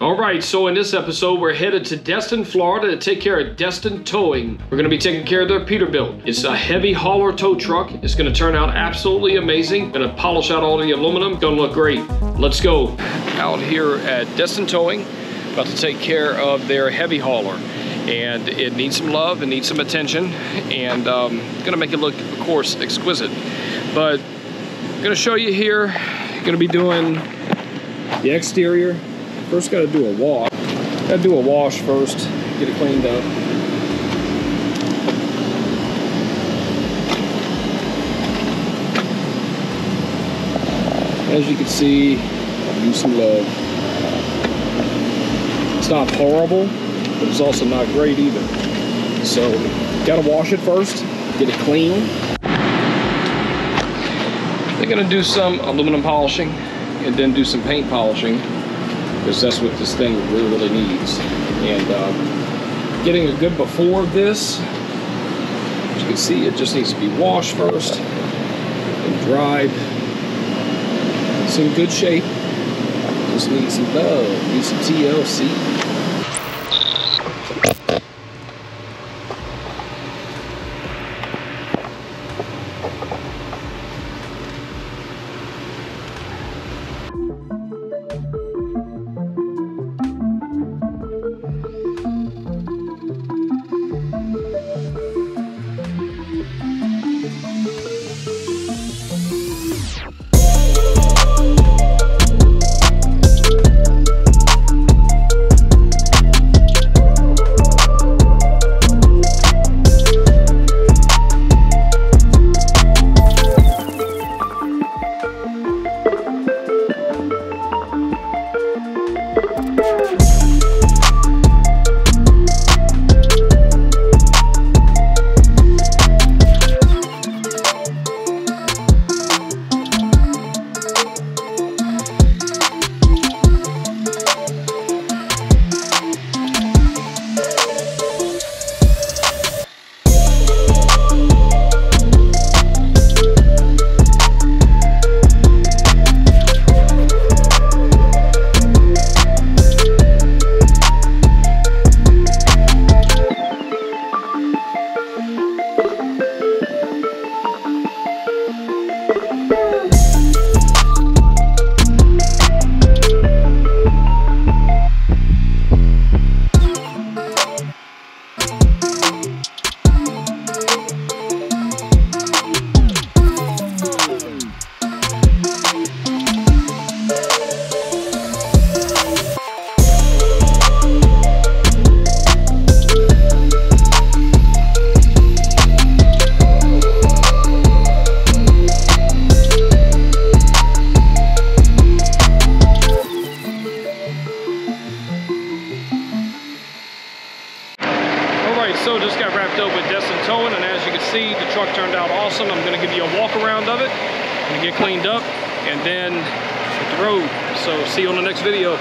All right, so in this episode, we're headed to Destin, Florida to take care of Destin Towing. We're gonna be taking care of their Peterbilt. It's a heavy hauler tow truck. It's gonna turn out absolutely amazing. Gonna polish out all the aluminum. Gonna look great. Let's go. Out here at Destin Towing, about to take care of their heavy hauler. And it needs some love, it needs some attention, and um, gonna make it look, of course, exquisite. But I'm gonna show you here, gonna be doing the exterior. First gotta do a wash. Gotta do a wash first, get it cleaned up. As you can see, I use some love. It's not horrible, but it's also not great either. So, gotta wash it first, get it clean. They're gonna do some aluminum polishing and then do some paint polishing because that's what this thing really, really needs. And uh, getting a good before of this, as you can see, it just needs to be washed first and dried. It's in good shape. Just needs some love, needs some TLC. So just got wrapped up with Destin Towing, and as you can see, the truck turned out awesome. I'm gonna give you a walk around of it, and get cleaned up, and then hit the road. So see you on the next video.